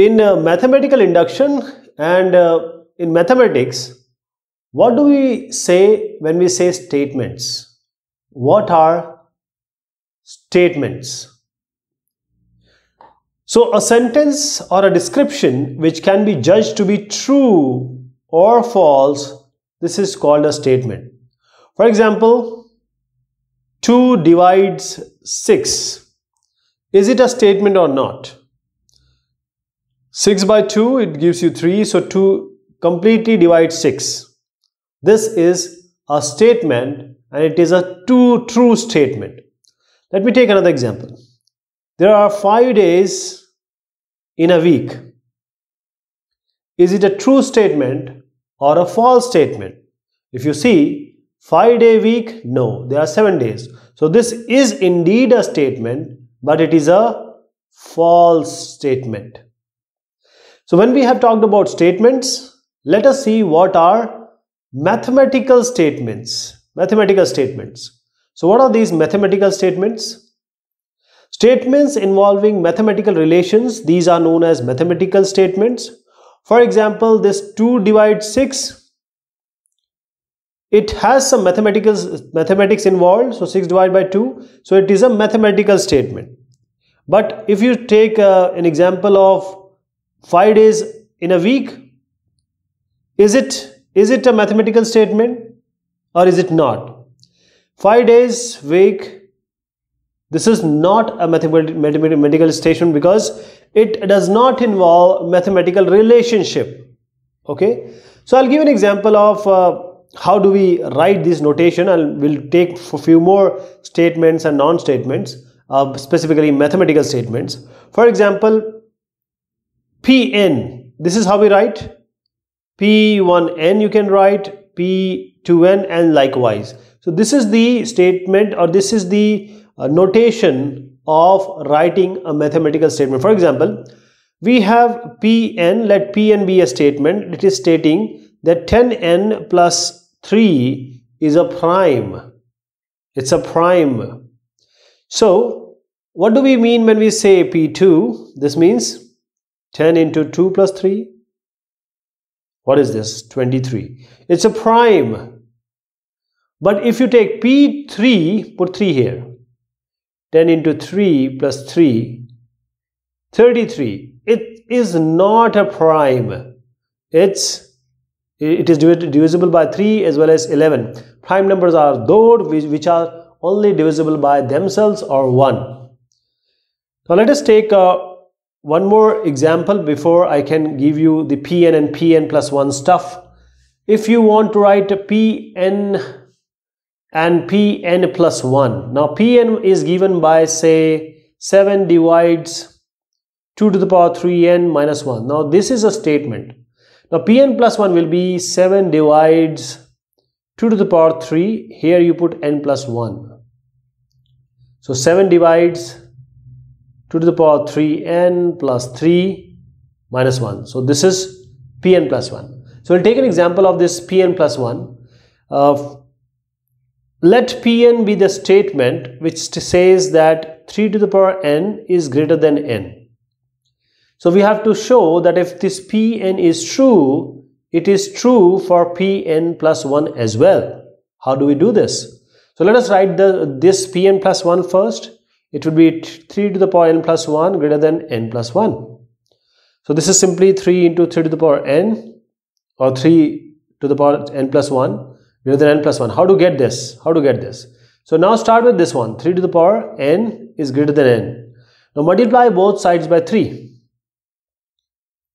In uh, mathematical induction and uh, in mathematics, what do we say when we say statements? What are statements? So, a sentence or a description which can be judged to be true or false, this is called a statement. For example, 2 divides 6. Is it a statement or not? 6 by 2, it gives you 3. So 2 completely divides 6. This is a statement and it is a two true statement. Let me take another example. There are 5 days in a week. Is it a true statement or a false statement? If you see 5 day week, no, there are 7 days. So this is indeed a statement but it is a false statement. So when we have talked about statements, let us see what are mathematical statements. Mathematical statements. So what are these mathematical statements? Statements involving mathematical relations, these are known as mathematical statements. For example, this 2 divides 6, it has some mathematical mathematics involved, so 6 divided by 2, so it is a mathematical statement. But if you take uh, an example of 5 days in a week, is it is it a mathematical statement or is it not? 5 days week this is not a mathematical statement because it does not involve mathematical relationship. Okay. So I'll give an example of uh, how do we write this notation and we'll take a few more statements and non-statements, uh, specifically mathematical statements. For example, Pn, this is how we write. P1n you can write, P2n and likewise. So this is the statement or this is the a notation of writing a mathematical statement. For example, we have Pn, let Pn be a statement. It is stating that 10n plus 3 is a prime. It's a prime. So, what do we mean when we say P2? This means 10 into 2 plus 3. What is this? 23. It's a prime. But if you take P3, put 3 here. 10 into 3 plus 3 33 it is not a prime it's it is divisible by 3 as well as 11 prime numbers are those which are only divisible by themselves or 1 now let us take uh, one more example before I can give you the pn and pn plus 1 stuff if you want to write pn and Pn plus 1. Now Pn is given by say 7 divides 2 to the power 3n minus 1. Now this is a statement. Now Pn plus 1 will be 7 divides 2 to the power 3. Here you put n plus 1. So 7 divides 2 to the power 3n plus 3 minus 1. So this is Pn plus 1. So we'll take an example of this Pn plus 1. Uh, let Pn be the statement which says that 3 to the power n is greater than n. So we have to show that if this Pn is true, it is true for Pn plus 1 as well. How do we do this? So let us write the this Pn plus 1 first. It would be 3 to the power n plus 1 greater than n plus 1. So this is simply 3 into 3 to the power n or 3 to the power n plus 1 greater than n plus 1. How to get this? How to get this? So now start with this one. 3 to the power n is greater than n. Now multiply both sides by 3.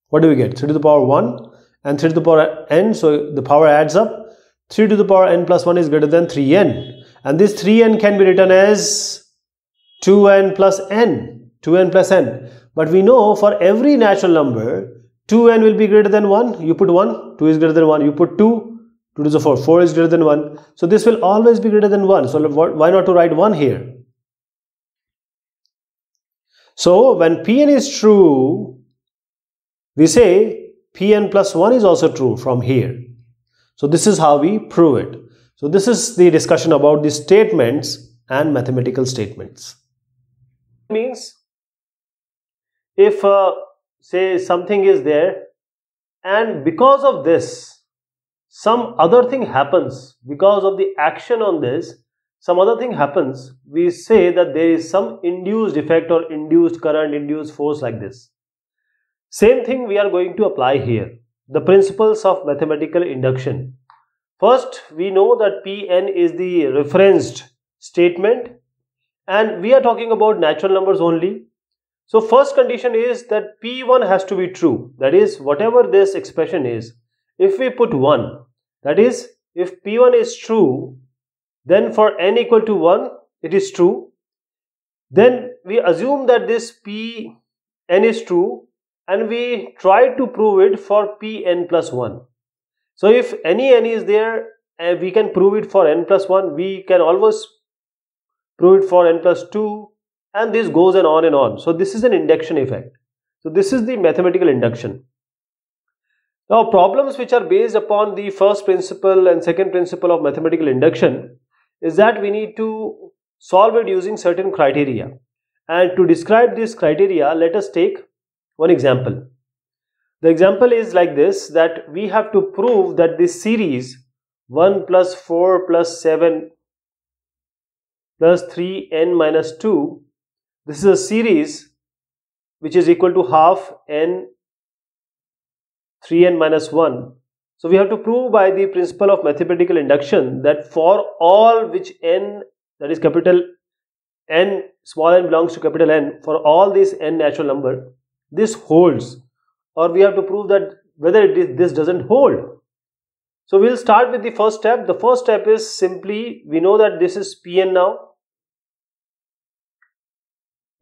What do we get? 3 to the power 1 and 3 to the power n. So the power adds up. 3 to the power n plus 1 is greater than 3n. And this 3n can be written as 2n plus n. 2n plus n. But we know for every natural number, 2n will be greater than 1. You put 1, 2 is greater than 1. You put 2, 2 to the 4 4 is greater than 1 so this will always be greater than 1 so why not to write 1 here so when pn is true we say pn plus 1 is also true from here so this is how we prove it so this is the discussion about the statements and mathematical statements means if uh, say something is there and because of this some other thing happens because of the action on this some other thing happens we say that there is some induced effect or induced current induced force like this. Same thing we are going to apply here the principles of mathematical induction. First we know that pn is the referenced statement and we are talking about natural numbers only so first condition is that P1 has to be true. That is whatever this expression is. If we put 1, that is if P1 is true, then for n equal to 1, it is true. Then we assume that this Pn is true and we try to prove it for Pn plus 1. So if any n is there, uh, we can prove it for n plus 1. We can always prove it for n plus 2 and this goes and on and on. So this is an induction effect. So this is the mathematical induction. Now problems which are based upon the first principle and second principle of mathematical induction is that we need to solve it using certain criteria. And to describe this criteria, let us take one example. The example is like this that we have to prove that this series 1 plus 4 plus 7 plus 3n minus 2 this is a series which is equal to half n 3n minus 1. So we have to prove by the principle of mathematical induction that for all which n that is capital n small n belongs to capital N for all these n natural number this holds or we have to prove that whether it is, this doesn't hold. So we'll start with the first step. The first step is simply we know that this is Pn now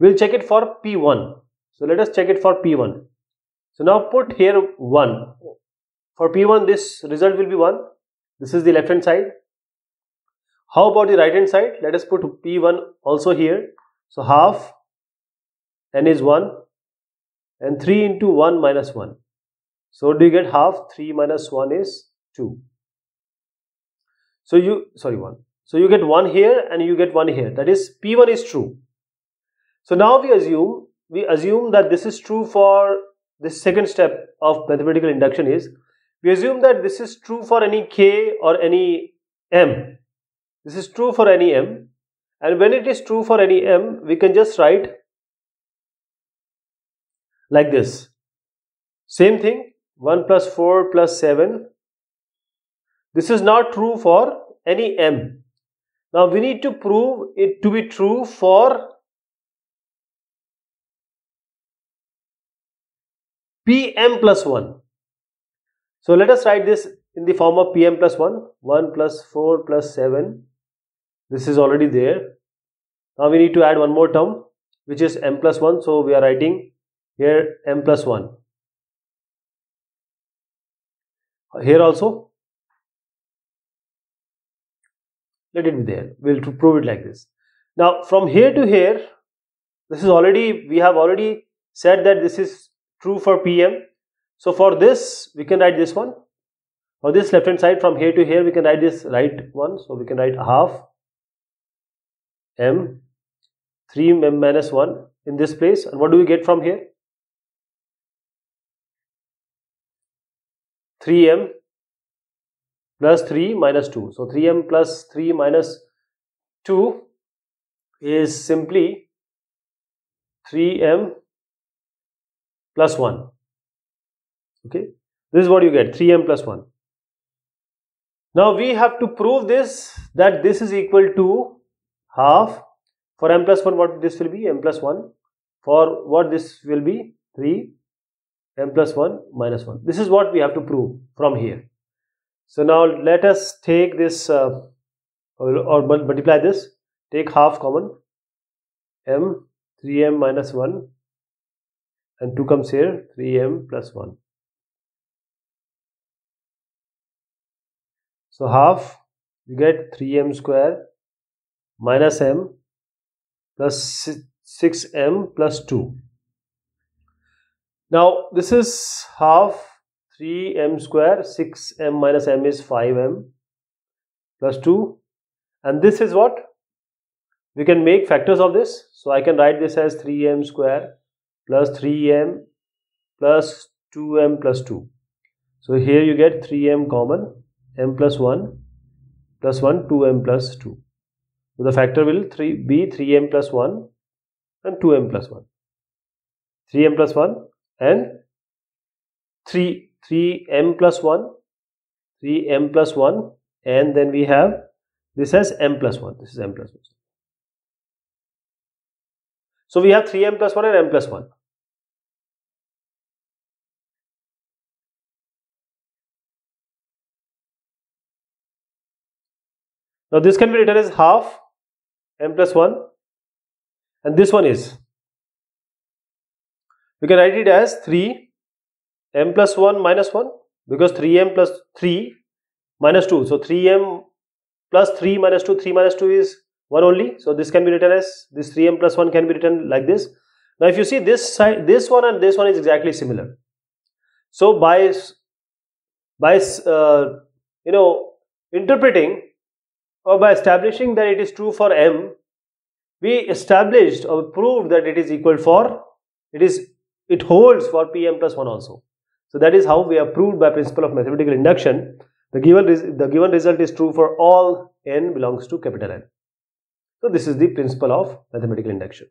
We'll check it for P1. So let us check it for P1. So now put here 1. For P1 this result will be 1. This is the left hand side. How about the right hand side? Let us put P1 also here. So half n is 1 and 3 into 1 minus 1. So do you get half? 3 minus 1 is 2. So you, sorry 1. So you get 1 here and you get 1 here. That is P1 is true. So now we assume we assume that this is true for the second step of mathematical induction is we assume that this is true for any k or any m. This is true for any m and when it is true for any m we can just write like this. Same thing 1 plus 4 plus 7. This is not true for any m. Now we need to prove it to be true for Pm plus 1. So let us write this in the form of Pm plus 1. 1 plus 4 plus 7. This is already there. Now we need to add one more term which is m plus 1. So we are writing here m plus 1. Here also let it be there. We'll prove it like this. Now from here to here this is already we have already said that this is true for PM. So for this, we can write this one. For this left hand side from here to here, we can write this right one. So we can write half m 3 m minus 1 in this place. And what do we get from here? 3m plus 3 minus 2. So 3m plus 3 minus 2 is simply 3m plus 1 okay? This is what you get 3m plus 1 now we have to prove this that this is equal to half. For m plus 1 what this will be? m plus 1 for what this will be? 3 m plus 1 minus 1 this is what we have to prove from here so now let us take this uh, or, or multiply this. Take half common m 3m minus 1 and 2 comes here 3m plus 1 so half you get 3m square minus m plus 6m plus 2 now this is half 3m square 6m minus m is 5m plus 2 and this is what we can make factors of this so I can write this as 3m square plus 3m plus 2m plus 2. So here you get 3m common, m plus 1 plus 1, 2m plus 2. So the factor will 3 be 3m plus 1 and 2m plus 1. 3m plus 1 and 3 3m plus 1 3m plus 1 and then we have this as m plus 1 this is m plus 1 so we have 3m plus 1 and m plus 1 now this can be written as half m plus 1 and this one is. We can write it as 3 m plus 1 minus 1 because 3m plus 3 minus 2 so 3m plus 3 minus 2 3 minus 2 is 1 only. So this can be written as this 3m plus 1 can be written like this. Now if you see this side this one and this one is exactly similar. So by by uh, you know interpreting or by establishing that it is true for m we established or proved that it is equal for it is it holds for pm plus 1 also so that is how we have proved by principle of mathematical induction. The given the given result is true for all n belongs to capital N. So this is the principle of mathematical induction